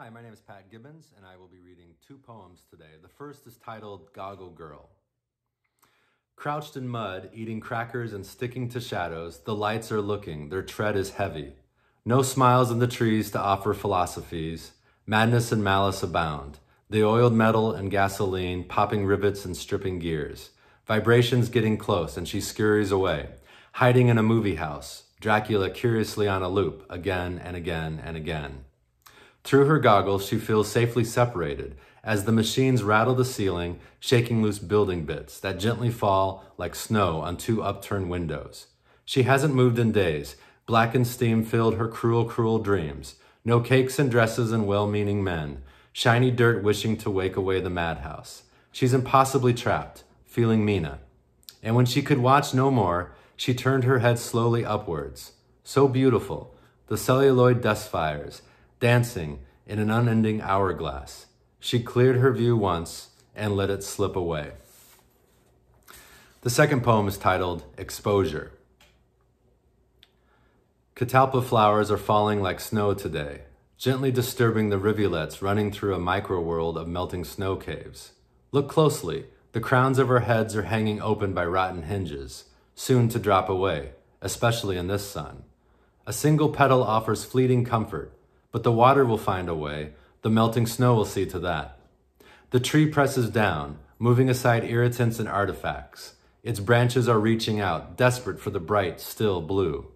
Hi, my name is Pat Gibbons, and I will be reading two poems today. The first is titled Goggle Girl. Crouched in mud, eating crackers and sticking to shadows, the lights are looking, their tread is heavy. No smiles in the trees to offer philosophies. Madness and malice abound. The oiled metal and gasoline, popping rivets and stripping gears. Vibrations getting close, and she scurries away, hiding in a movie house. Dracula curiously on a loop, again and again and again. Through her goggles, she feels safely separated as the machines rattle the ceiling, shaking loose building bits that gently fall like snow on two upturned windows. She hasn't moved in days. Blackened steam filled her cruel, cruel dreams. No cakes and dresses and well meaning men. Shiny dirt wishing to wake away the madhouse. She's impossibly trapped, feeling Mina. And when she could watch no more, she turned her head slowly upwards. So beautiful, the celluloid dust fires, dancing in an unending hourglass. She cleared her view once and let it slip away. The second poem is titled Exposure. Catalpa flowers are falling like snow today, gently disturbing the rivulets running through a microworld of melting snow caves. Look closely. The crowns of her heads are hanging open by rotten hinges, soon to drop away, especially in this sun. A single petal offers fleeting comfort, but the water will find a way. The melting snow will see to that. The tree presses down, moving aside irritants and artifacts. Its branches are reaching out, desperate for the bright, still blue.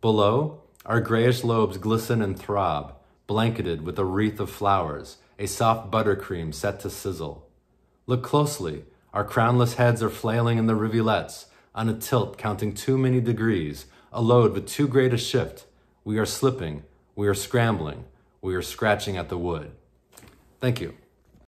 Below, our grayish lobes glisten and throb, blanketed with a wreath of flowers, a soft buttercream set to sizzle. Look closely. Our crownless heads are flailing in the rivulets, on a tilt counting too many degrees, a load with too great a shift. We are slipping, we are scrambling. We are scratching at the wood. Thank you.